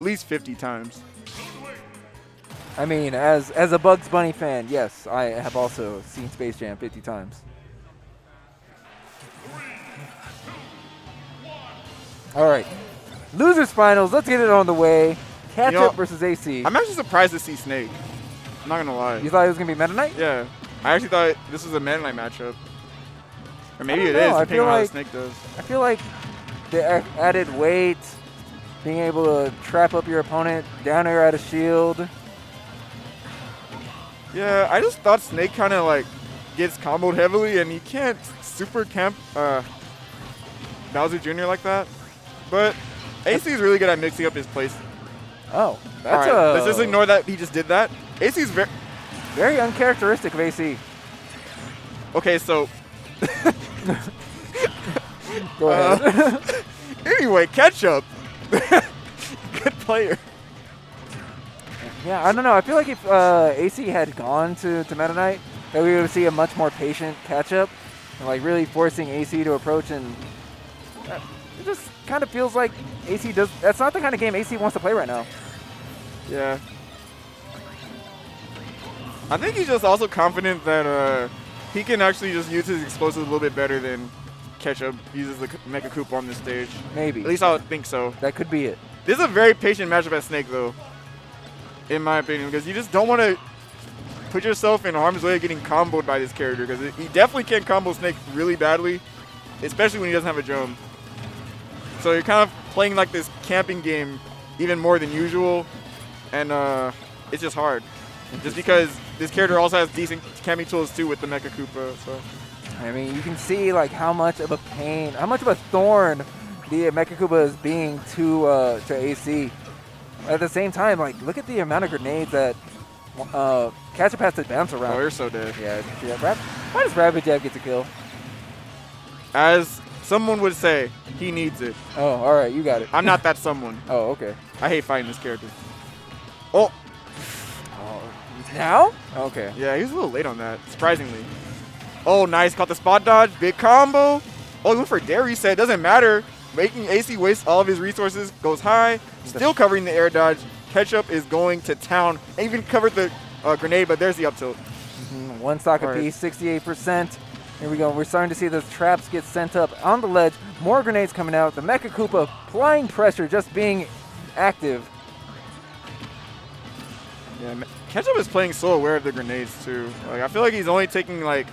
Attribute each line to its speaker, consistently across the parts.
Speaker 1: least 50 times.
Speaker 2: I mean, as as a Bugs Bunny fan, yes, I have also seen Space Jam 50 times. All right, losers finals. Let's get it on the way. Catch
Speaker 1: You know,
Speaker 2: up versus AC.
Speaker 1: I'm actually surprised to see Snake. I'm not gonna lie.
Speaker 2: you thought it was gonna be Meta Knight?
Speaker 1: Yeah, I actually thought this was a Meta Knight matchup. Or maybe it
Speaker 2: know,
Speaker 1: is,
Speaker 2: I
Speaker 1: depending
Speaker 2: feel
Speaker 1: on how
Speaker 2: like-
Speaker 1: Snake does.
Speaker 2: I feel like the a- added weight, being able to trap up your opponent, down air at a shield.
Speaker 1: Yeah, I just thought Snake kind of like gets comboed heavily, and he can't super camp uh, Bowser Jr. like that. But AC is really good at mixing up his plays.
Speaker 2: Oh, that's
Speaker 1: All right,
Speaker 2: a
Speaker 1: let's just ignore that he just did that. AC is very
Speaker 2: very uncharacteristic of AC.
Speaker 1: okay. So
Speaker 2: Go
Speaker 1: Uh,
Speaker 2: ahead.
Speaker 1: anyway, ketchup, good player.
Speaker 2: yeah, I don't know. I feel like if uh, AC had gone to, to Meta Knight, that we would see a much more patient Ketchup, and like really forcing AC to approach. And uh, it just kind of feels like AC does. That's not the kind of game AC wants to play right now.
Speaker 1: Yeah. I think he's just also confident that uh, he can actually just use his explosives a little bit better than Ketchup uses the Mecha Koopa on this stage.
Speaker 2: Maybe
Speaker 1: At least I would think so.
Speaker 2: that could be it.
Speaker 1: This is a very patient matchup at Snake, though, in my opinion, because you just don't want to put yourself in harm's way of getting comboed by this character, because he definitely can combo Snake really badly, especially when he doesn't have a jump. So you're kind of playing like this camping game even more than usual, and uh, it's just hard. Just because this character also has decent camping tools too with the Mecha Koopa, so
Speaker 2: I mean, you can see like how much of a pain, how much of a thorn the Mecha Koopa is being to uh, to AC. At the same time, like look at the amount of grenades that uh, Ketchup has to bounce around.
Speaker 1: oh, you're so dead.
Speaker 2: yeah, yeah. Why does Rabbit Jab get to kill?
Speaker 1: As someone would say, he needs it.
Speaker 2: Oh, all right, you got it.
Speaker 1: I'm not that someone.
Speaker 2: Oh, okay.
Speaker 1: I hate fighting this character. Oh,
Speaker 2: Oh, now? Okay.
Speaker 1: yeah, he was a little late on that, surprisingly. Oh, nice. Caught the spot dodge. Big combo. Oh, he went for dare reset. Doesn't matter. Making AC waste all of his resources. Goes high. Still covering the air dodge. Ketchup is going to town. And even covered the uh, grenade, but there's the up tilt.
Speaker 2: Mhm, One stock
Speaker 1: right.
Speaker 2: apiece, 68%. Here we go. We're starting to see those traps get sent up on the ledge. More grenades coming out. The Mecha Koopa applying pressure, just being active.
Speaker 1: Yeah, Ketchup is playing so aware of the grenades too. Like I feel like he's only taking like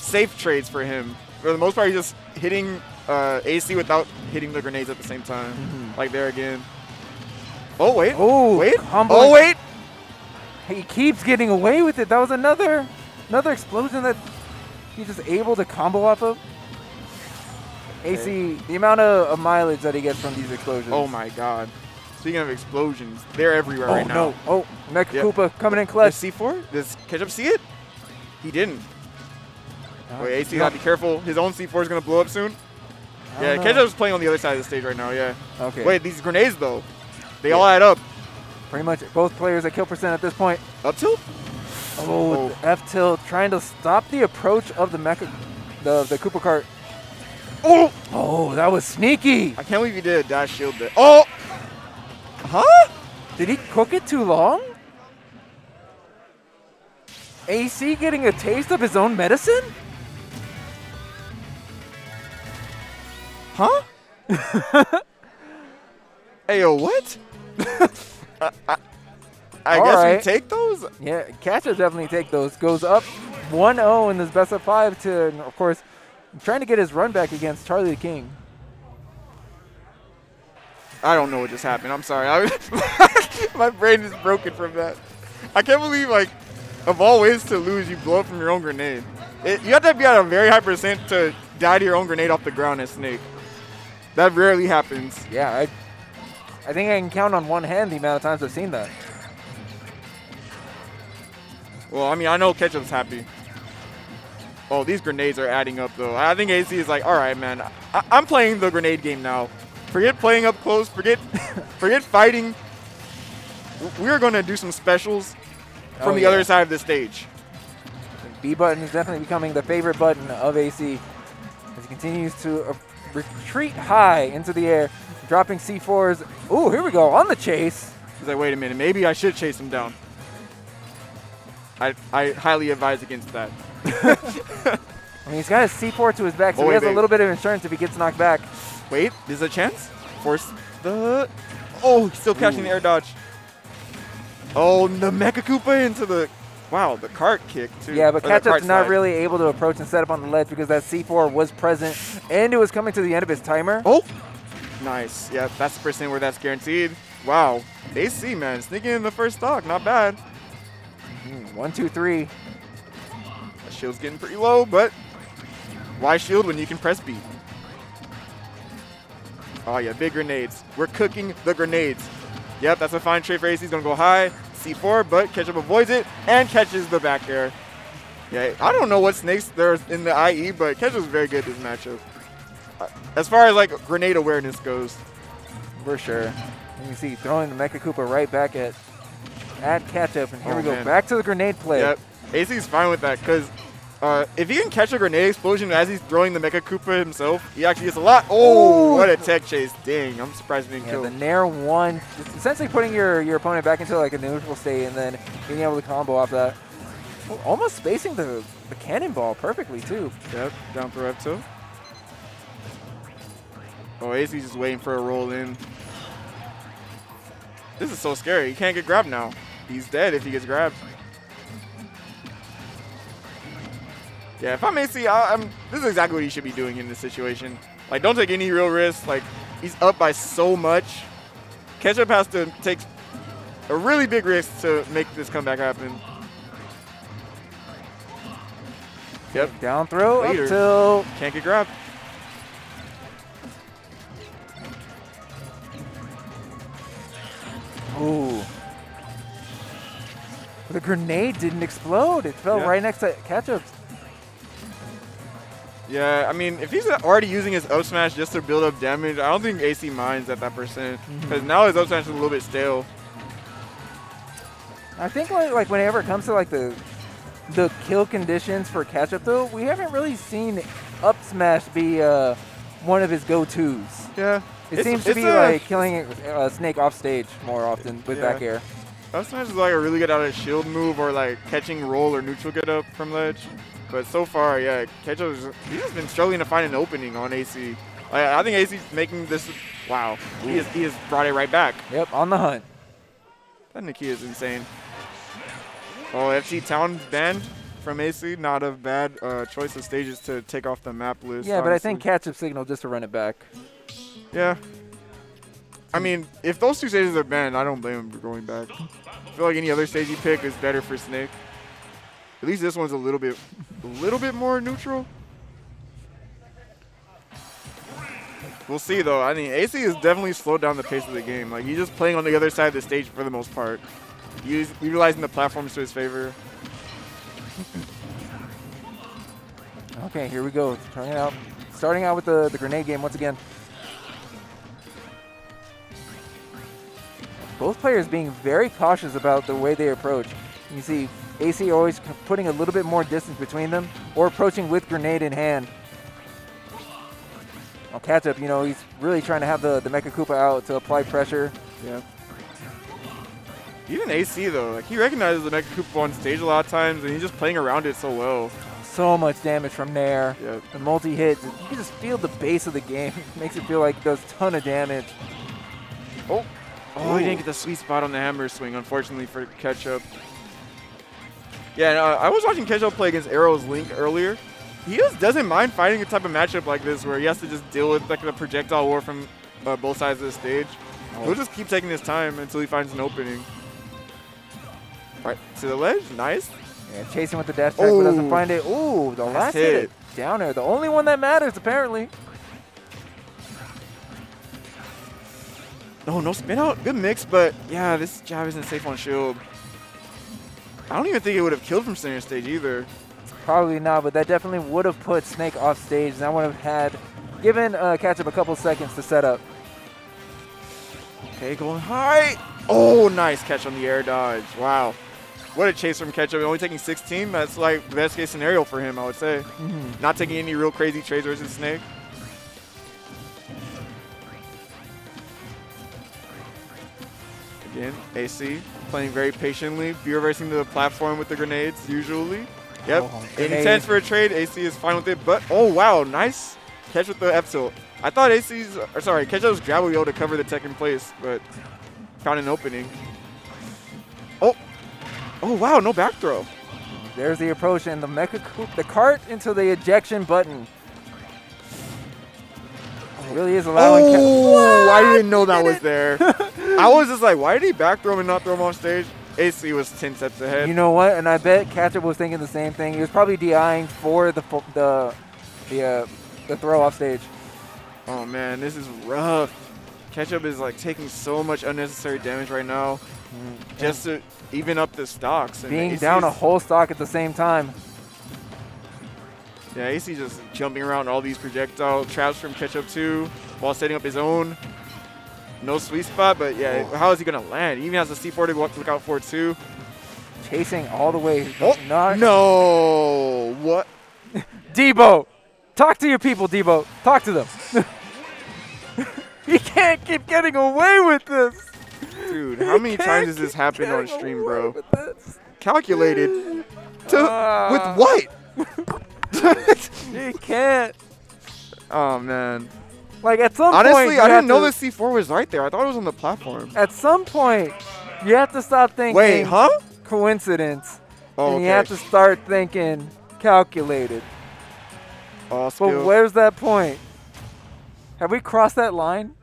Speaker 1: safe trades for him. For the most part, he's just hitting uh, AC without hitting the grenades at the same time.
Speaker 2: Mhm.
Speaker 1: Like there again. Oh wait.
Speaker 2: Oh,
Speaker 1: wait.
Speaker 2: combo-
Speaker 1: Oh wait.
Speaker 2: He keeps getting away with it. That was another another explosion that he's just able to combo off of. AC, the amount of, of mileage that he gets from these explosions.
Speaker 1: Oh my God. Speaking of explosions, they're everywhere
Speaker 2: Oh
Speaker 1: right now.
Speaker 2: Oh, no! Oh, Mecha
Speaker 1: Yeah.
Speaker 2: Koopa coming in clutch.
Speaker 1: C4? Does Ketchup see it? He didn't.
Speaker 2: Uh,
Speaker 1: Wait, AC gotta be careful. His own C4 is gonna blow up soon. Yeah. Ketchup's playing on the other side of the stage right now. Yeah.
Speaker 2: Okay.
Speaker 1: Wait, these grenades though, they all add up.
Speaker 2: Pretty much both players at kill percent at this point.
Speaker 1: Up tilt?
Speaker 2: Oh,
Speaker 1: Oh.
Speaker 2: F tilt trying to stop the approach of the Mecha, the the Koopa cart.
Speaker 1: Oh!
Speaker 2: Oh, that was sneaky.
Speaker 1: I can't believe he did a dash shield there. Oh! Huh?
Speaker 2: Did he cook it too long? AC getting a taste of his own medicine?
Speaker 1: Huh? hey, yo, what? I, I, I guess
Speaker 2: right.
Speaker 1: we take those?
Speaker 2: Yeah, Catcher definitely take those. Goes up 1-0 in this best of five to, of course, trying to get his run back against Charlie the King.
Speaker 1: I don't know what just happened. I'm sorry. I, my brain is broken from that. I can't believe, like, of all ways to lose, you blow up from your own grenade. It, you have to be at a very high percent to die to your own grenade off the ground as Snake. That rarely happens.
Speaker 2: Yeah, I, I think I can count on one hand the amount of times I've seen that.
Speaker 1: Well, I mean, I know Ketchup's happy. Oh, these grenades are adding up, though. I think AC is like, all right, man, I- I'm playing the grenade game now. Forget playing up close. Forget, forget fighting. We're gonna do some specials from
Speaker 2: Oh,
Speaker 1: the
Speaker 2: yeah.
Speaker 1: other side of the stage.
Speaker 2: B button is definitely becoming the favorite button of AC as he continues to retreat high into the air, dropping C4s. Ooh, here we go on the chase.
Speaker 1: He's like, wait a minute, maybe I should chase him down. I, I highly advise against that.
Speaker 2: I mean, he's got his C4 to his back, so
Speaker 1: Boy,
Speaker 2: he has a little bit of insurance if he gets knocked back.
Speaker 1: Wait, there's a chance? Force the... Oh, he's still catching the air dodge. Oh, the Mecha Koopa into the... Wow, the cart kick, too.
Speaker 2: Yeah, but Ketchup's not
Speaker 1: slide.
Speaker 2: really able to approach and set up on the ledge because that C4 was present and it was coming to the end of his timer.
Speaker 1: Oh! Nice. Yeah, that's the percent where that's guaranteed. Wow. AC, man. Sneaking in the first stock. Not bad.
Speaker 2: Hmm, One, two, three.
Speaker 1: That shield's getting pretty low, but why shield when you can press B? Oh, yeah, big grenades. We're cooking the grenades. Yep, that's a fine trade for AC. He's going to go high. C4, but Ketchup avoids it and catches the back air. Yeah, I don't know what snakes there's in the IE, but Ketchup's very good this matchup. Uh, As far as like grenade awareness goes.
Speaker 2: For sure. And You can see throwing the Mecha Koopa right back at at Ketchup. And here
Speaker 1: Oh,
Speaker 2: we go.
Speaker 1: man.
Speaker 2: Back to the grenade play.
Speaker 1: Yep. AC's fine with that because uh, if he can catch a grenade explosion as he's throwing the Mecha Koopa himself, he actually gets a lot. Oh,
Speaker 2: Ooh.
Speaker 1: what a tech chase. Dang, I'm surprised he didn't
Speaker 2: Yeah,
Speaker 1: kill.
Speaker 2: the Nair one, it's essentially putting your, your opponent back into like a neutral state and then being able to combo off that. Oh, almost spacing the, the cannonball perfectly too.
Speaker 1: Yep, down for up two. Oh, AC's just waiting for a roll in. This is so scary. He can't get grabbed now. He's dead if he gets grabbed. Yeah, if I'm AC, I, am this is exactly what he should be doing in this situation. Like, don't take any real risks. Like, he's up by so much. Ketchup has to take a really big risk to make this comeback happen. Yep,
Speaker 2: Down throw
Speaker 1: Later.
Speaker 2: up tilt
Speaker 1: can't get grabbed.
Speaker 2: Ooh. The grenade didn't explode. It fell
Speaker 1: Yeah.
Speaker 2: right next to Ketchup's.
Speaker 1: Yeah, I mean, if he's already using his up smash just to build up damage, I don't think AC minds at that percent. Because now his up smash is a little bit stale.
Speaker 2: I think like, like whenever it comes to like the the kill conditions for Ketchup though, we haven't really seen up smash be uh, one of his go-tos.
Speaker 1: Yeah.
Speaker 2: It
Speaker 1: It's-
Speaker 2: seems to be like killing a snake off stage more often with
Speaker 1: Yeah.
Speaker 2: back air.
Speaker 1: Up smash is like a really good out of shield move or like catching roll or neutral get up from ledge. But so far, yeah, Ketchup is, he's just been struggling to find an opening on AC. Like, I think AC's making this. Wow, he has, he has brought it right back.
Speaker 2: Yep, on the hunt.
Speaker 1: That Nikki is insane. Oh, FC Town banned from AC. Not a bad uh, choice of stages to take off the map list.
Speaker 2: Yeah, but I think
Speaker 1: honestly.
Speaker 2: Ketchup signal just to run it back.
Speaker 1: Yeah. I mean, if those two stages are banned, I don't blame him for going back. I feel like any other stage you pick is better for Snake. At least this one's a little bit, a little bit more neutral. We'll see though. I mean, AC has definitely slowed down the pace of the game. Like he's just playing on the other side of the stage for the most part, He's utilizing the platforms to his favor.
Speaker 2: Okay, here we go. Turning out, starting out with the, the grenade game once again. Both players being very cautious about the way they approach. You see AC always putting a little bit more distance between them or approaching with grenade in hand. Well, Ketchup, you know, he's really trying to have the, the Mecha Koopa out to apply pressure.
Speaker 1: Yeah. Even AC though, like he recognizes the Mecha Koopa on stage a lot of times, and he's just playing around it so well.
Speaker 2: So much damage from there.
Speaker 1: Yeah.
Speaker 2: The multi-hit, you can just feel the base of the game. Makes it feel like it does ton of damage.
Speaker 1: Oh. Oh, he didn't get the sweet spot on the hammer swing, unfortunately for Ketchup. Yeah, no, I was watching Ketchup play against Arrow's Link earlier. He just doesn't mind fighting a type of matchup like this where he has to just deal with like the projectile war from uh, both sides of the stage. He'll just keep taking his time until he finds an opening. Right to the ledge, nice.
Speaker 2: Yeah, chasing with the dash attack, but doesn't find it. Ooh, the
Speaker 1: Nice
Speaker 2: last hit.
Speaker 1: hit.
Speaker 2: Down air, the only one that matters apparently.
Speaker 1: No, no spin out. Good mix, but yeah, this jab isn't safe on shield. I don't even think it would have killed from center stage either.
Speaker 2: Probably not, but that definitely would have put Snake off stage, and I would have had given uh, Ketchup a couple seconds to set up.
Speaker 1: Okay, going high. Oh, nice catch on the air dodge. Wow. What a chase from Ketchup. Only taking 16. That's like the best case scenario for him, I would say.
Speaker 2: Mhm.
Speaker 1: Not taking any real crazy trades versus Snake. Again, AC playing very patiently, be reversing to the platform with the grenades usually. Yep,
Speaker 2: Oh, grenade.
Speaker 1: intense for a trade. AC is fine with it, but oh wow, nice catch with the F tilt. I thought AC's, or sorry, Ketchup's grab would be able to cover the tech in place, but found an opening. Oh, oh wow, no back throw.
Speaker 2: There's the approach and the mecha coop, the cart into the ejection button. It really is allowing.
Speaker 1: Oh, I didn't know that was there. I was just like, why did he back throw him and not throw him off stage? AC was 10 steps ahead.
Speaker 2: You know what? And I bet Ketchup was thinking the same thing. He was probably DIing for the the the uh, the throw off stage.
Speaker 1: oh man, this is rough. Ketchup is like taking so much unnecessary damage right now just to even up the stocks. And
Speaker 2: Being down a whole stock at the same time.
Speaker 1: Yeah, AC just jumping around all these projectile traps from Ketchup too while setting up his own. No sweet spot, but yeah,
Speaker 2: Oh.
Speaker 1: how is he gonna land? He even has a C4 to look out for too.
Speaker 2: Chasing all the way.
Speaker 1: Oh,
Speaker 2: Not
Speaker 1: no! What?
Speaker 2: Debo, talk to your people, Debo. Talk to them. he can't keep getting away with this.
Speaker 1: Dude, how many times has this happened on stream, bro? Calculated. To,
Speaker 2: Ah.
Speaker 1: with what?
Speaker 2: He can't.
Speaker 1: oh man.
Speaker 2: Like at some point,
Speaker 1: Honestly, I didn't know the C4 was right there. I thought it was on the platform.
Speaker 2: At some point, you have to stop thinking.
Speaker 1: Wait, huh?
Speaker 2: Coincidence.
Speaker 1: Oh,
Speaker 2: and you have to start thinking calculated.
Speaker 1: All
Speaker 2: But where's that point? Have we crossed that line?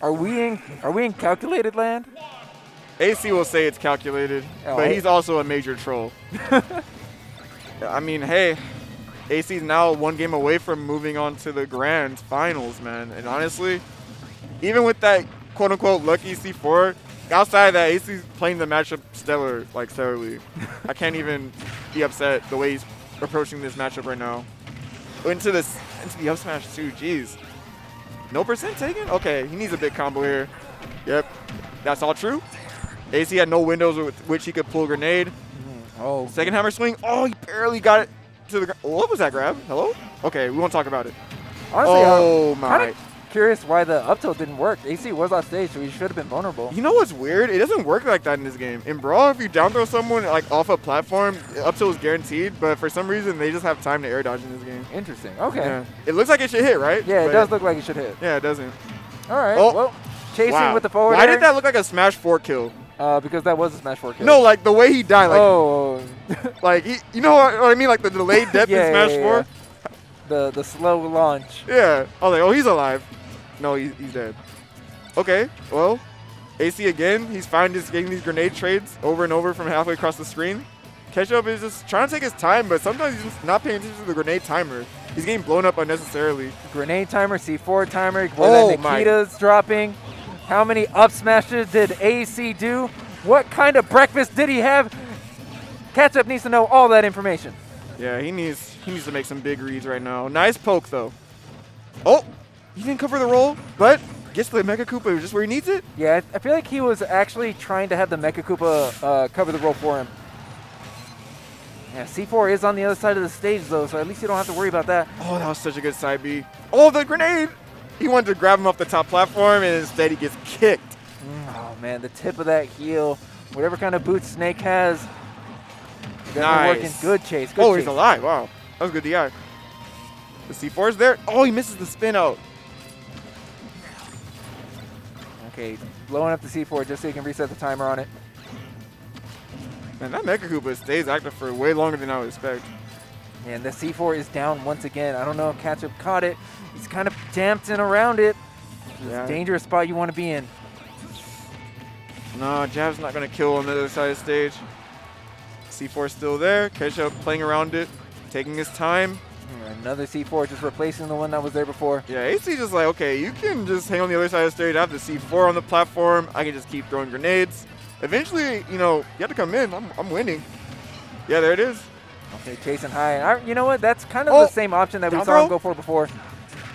Speaker 2: Are we in? Are we in calculated land?
Speaker 1: AC will say it's calculated,
Speaker 2: Oh,
Speaker 1: but he's also a major troll. I mean, hey, AC's now one game away from moving on to the grand finals, man. And honestly, even with that quote unquote lucky C4, outside of that, AC's playing the matchup stellar, like stellarly. I can't even be upset the way he's approaching this matchup right now. Into this, into the up smash too. Jeez, no percent taken. Okay, he needs a big combo here. Yep, that's all true. AC had no windows with which he could pull a grenade.
Speaker 2: Oh,
Speaker 1: Second hammer swing. Oh, he barely got it to the. What was that grab? Hello? Okay, we won't talk about it.
Speaker 2: honestly,
Speaker 1: oh
Speaker 2: I'm
Speaker 1: my.
Speaker 2: curious why the up tilt didn't work. AC was off stage, so he should have been vulnerable.
Speaker 1: You know what's weird? It doesn't work like that in this game. In Brawl, if you down throw someone like off a platform, up tilt is guaranteed. But for some reason, they just have time to air dodge in this game.
Speaker 2: Interesting. Okay.
Speaker 1: Yeah. It looks like it should hit, right?
Speaker 2: Yeah, it
Speaker 1: But-
Speaker 2: does look like it should hit.
Speaker 1: Yeah, it doesn't.
Speaker 2: All right.
Speaker 1: Oh.
Speaker 2: Well, chasing
Speaker 1: Wow.
Speaker 2: with the forward.
Speaker 1: Why
Speaker 2: air,
Speaker 1: did that look like a Smash 4 kill?
Speaker 2: Uh, because that was a smash four kill.
Speaker 1: No, like the way he died. Like,
Speaker 2: oh,
Speaker 1: like he, you know what, what I mean? Like the delayed death
Speaker 2: Yeah,
Speaker 1: in Smash
Speaker 2: yeah,
Speaker 1: 4?
Speaker 2: yeah. the the slow launch.
Speaker 1: Yeah. I was like, oh, he's alive. No, he's, he's dead. Okay, well, AC again. He's fine just getting these grenade trades over and over from halfway across the screen. Ketchup is just trying to take his time, but sometimes he's just not paying attention to the grenade timer. He's getting blown up unnecessarily.
Speaker 2: Grenade timer, C4 timer.
Speaker 1: Oh
Speaker 2: that
Speaker 1: my-
Speaker 2: Nikita's dropping. How many up smashes did AC do? What kind of breakfast did he have? Ketchup needs to know all that information.
Speaker 1: Yeah, he needs he needs to make some big reads right now. Nice poke though. Oh, he didn't cover the roll, but gets the Mecha Koopa just where he needs it.
Speaker 2: Yeah, I feel like he was actually trying to have the Mecha Koopa uh, cover the roll for him. Yeah, C4 is on the other side of the stage though, so at least you don't have to worry about that.
Speaker 1: Oh, that was such a good side B. Oh, the grenade! He wanted to grab him off the top platform, and instead he gets kicked.
Speaker 2: Mm, Oh man, the tip of that heel, whatever kind of boots Snake has,
Speaker 1: Nice.
Speaker 2: working. Good chase. Good
Speaker 1: oh,
Speaker 2: chase.
Speaker 1: he's alive. Wow. That was good DI. The C4 is there. Oh, he misses the spin out.
Speaker 2: Okay, blowing up the C4 just so you can reset the timer on it.
Speaker 1: Man, that Mecha Koopa stays active for way longer than I would expect.
Speaker 2: And the C4 is down once again. I don't know if Ketchup caught it. He's kind of dancing around it. It's
Speaker 1: Yeah.
Speaker 2: a dangerous spot you want to be in.
Speaker 1: No, Jab's not going to kill on the other side of the stage. C4 still there. Ketchup playing around it, taking his time.
Speaker 2: Another C4 just replacing the one that was there before.
Speaker 1: Yeah, AC just like, okay, you can just hang on the other side of the stage. I have the C4 on the platform. I can just keep throwing grenades. Eventually, you know, you have to come in. I'm, I'm winning. Yeah, there it is.
Speaker 2: Okay, chasing high. And I, you know what? That's kind of
Speaker 1: Oh,
Speaker 2: the same option that we saw him go for before.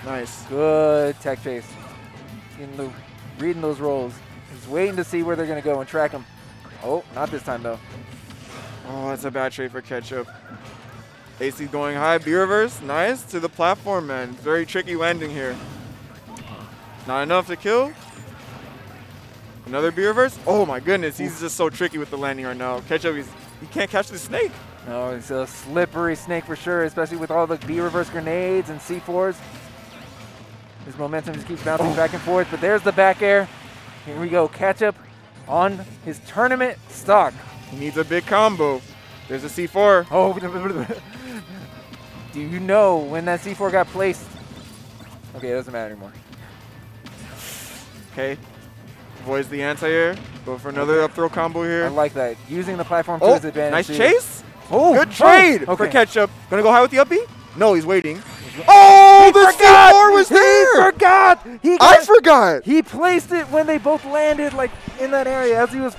Speaker 1: Nice.
Speaker 2: Good tech chase. In the, reading those rolls. He's waiting to see where they're going to go and track him. Oh, not this time though.
Speaker 1: Oh, that's a bad trade for Ketchup. AC going high, B reverse, nice to the platform, man. Very tricky landing here. Not enough to kill. Another B reverse? Oh my goodness, he's just so tricky with the landing right now. Ketchup, he's, he can't catch the snake.
Speaker 2: No, it's a slippery snake for sure, especially with all the B reverse grenades and C4s. His momentum just keeps bouncing
Speaker 1: Oh.
Speaker 2: back and forth, but there's the back air. Here we go, Ketchup on his tournament stock.
Speaker 1: He needs a big combo. There's a C4.
Speaker 2: Oh, do you know when that C4 got placed? Okay, it doesn't matter anymore.
Speaker 1: Okay. Avoids the anti-air. Go for another up throw combo here.
Speaker 2: I like that. Using the platform to
Speaker 1: Oh,
Speaker 2: his advantage.
Speaker 1: nice chase.
Speaker 2: Oh, oh
Speaker 1: Good
Speaker 2: oh,
Speaker 1: trade
Speaker 2: okay.
Speaker 1: for Ketchup. Gonna go high with the up B? No, he's waiting. Oh, the
Speaker 2: forgot!
Speaker 1: C4 was
Speaker 2: He
Speaker 1: there.
Speaker 2: forgot. He
Speaker 1: I forgot.
Speaker 2: He placed it when they both landed, like in that area as he was.